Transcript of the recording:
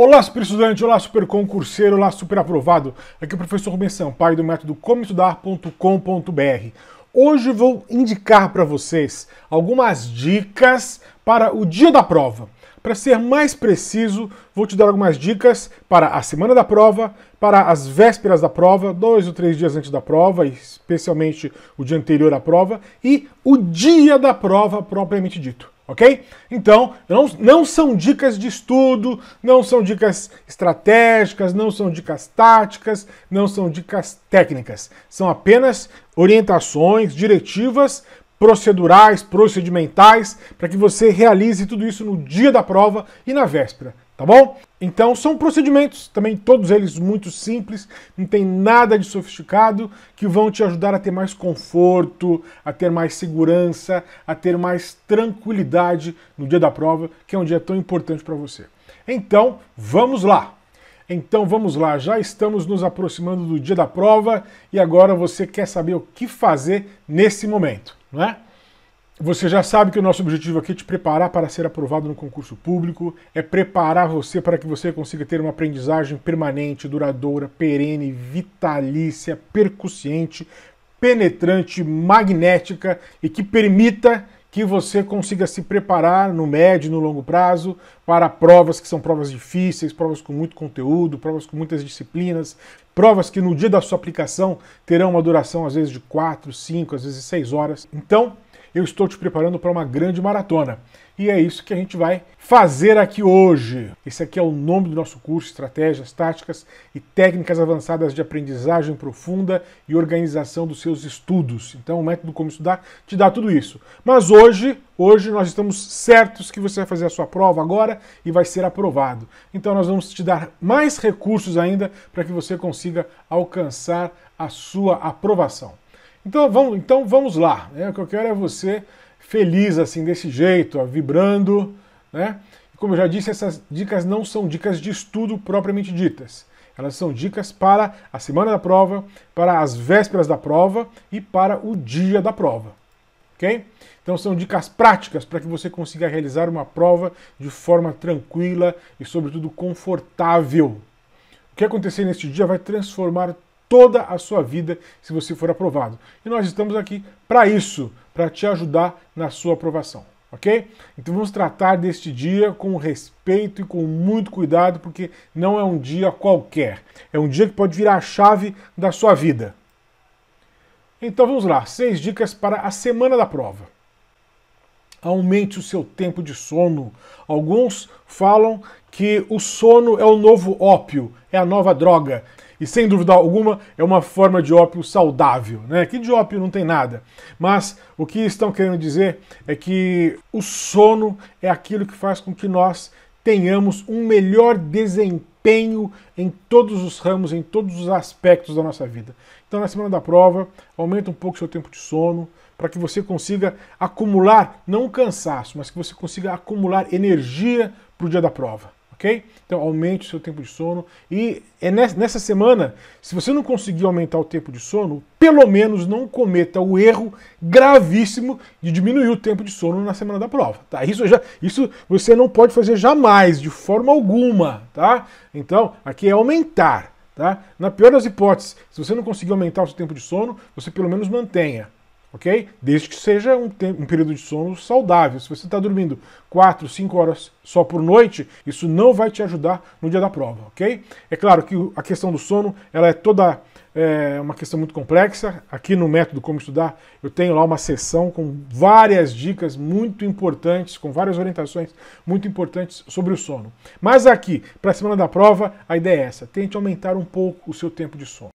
Olá, super estudante, olá, super concurseiro, olá, super aprovado. Aqui é o professor Rubens Sampaio do método comestudar.com.br. Hoje vou indicar para vocês algumas dicas para o dia da prova. Para ser mais preciso, vou te dar algumas dicas para a semana da prova, para as vésperas da prova, dois ou três dias antes da prova, especialmente o dia anterior à prova, e o dia da prova propriamente dito ok? Então, não, não são dicas de estudo, não são dicas estratégicas, não são dicas táticas, não são dicas técnicas. São apenas orientações, diretivas procedurais, procedimentais, para que você realize tudo isso no dia da prova e na véspera tá bom? Então são procedimentos, também todos eles muito simples, não tem nada de sofisticado, que vão te ajudar a ter mais conforto, a ter mais segurança, a ter mais tranquilidade no dia da prova, que é um dia tão importante para você. Então, vamos lá! Então vamos lá, já estamos nos aproximando do dia da prova e agora você quer saber o que fazer nesse momento, não é? Você já sabe que o nosso objetivo aqui é te preparar para ser aprovado no concurso público, é preparar você para que você consiga ter uma aprendizagem permanente, duradoura, perene, vitalícia, percussiente, penetrante, magnética e que permita que você consiga se preparar no médio e no longo prazo para provas que são provas difíceis, provas com muito conteúdo, provas com muitas disciplinas, provas que no dia da sua aplicação terão uma duração às vezes de 4, 5, às vezes 6 horas. Então, eu estou te preparando para uma grande maratona. E é isso que a gente vai fazer aqui hoje. Esse aqui é o nome do nosso curso: Estratégias, Táticas e Técnicas Avançadas de Aprendizagem Profunda e Organização dos Seus Estudos. Então, o método Como Estudar te dá tudo isso. Mas hoje, hoje nós estamos certos que você vai fazer a sua prova agora e vai ser aprovado. Então, nós vamos te dar mais recursos ainda para que você consiga alcançar a sua aprovação. Então vamos, então vamos lá. Né? O que eu quero é você feliz assim, desse jeito, ó, vibrando. Né? Como eu já disse, essas dicas não são dicas de estudo propriamente ditas. Elas são dicas para a semana da prova, para as vésperas da prova e para o dia da prova. Ok? Então são dicas práticas para que você consiga realizar uma prova de forma tranquila e, sobretudo, confortável. O que acontecer neste dia vai transformar toda a sua vida se você for aprovado. E nós estamos aqui para isso, para te ajudar na sua aprovação. Ok? Então vamos tratar deste dia com respeito e com muito cuidado, porque não é um dia qualquer. É um dia que pode virar a chave da sua vida. Então vamos lá, seis dicas para a semana da prova. Aumente o seu tempo de sono. Alguns falam que o sono é o novo ópio, é a nova droga e sem dúvida alguma é uma forma de ópio saudável, né? Que de ópio não tem nada. Mas o que estão querendo dizer é que o sono é aquilo que faz com que nós tenhamos um melhor desempenho em todos os ramos, em todos os aspectos da nossa vida. Então, na semana da prova, aumenta um pouco o seu tempo de sono, para que você consiga acumular, não cansaço, mas que você consiga acumular energia para o dia da prova ok? Então aumente o seu tempo de sono e é nessa semana, se você não conseguir aumentar o tempo de sono, pelo menos não cometa o erro gravíssimo de diminuir o tempo de sono na semana da prova, tá? Isso já, isso você não pode fazer jamais, de forma alguma, tá? Então aqui é aumentar, tá? Na pior das hipóteses, se você não conseguir aumentar o seu tempo de sono, você pelo menos mantenha ok? Desde que seja um, um período de sono saudável. Se você está dormindo 4, 5 horas só por noite, isso não vai te ajudar no dia da prova, ok? É claro que a questão do sono ela é toda é, uma questão muito complexa. Aqui no método Como Estudar, eu tenho lá uma sessão com várias dicas muito importantes, com várias orientações muito importantes sobre o sono. Mas aqui, para a semana da prova, a ideia é essa: tente aumentar um pouco o seu tempo de sono.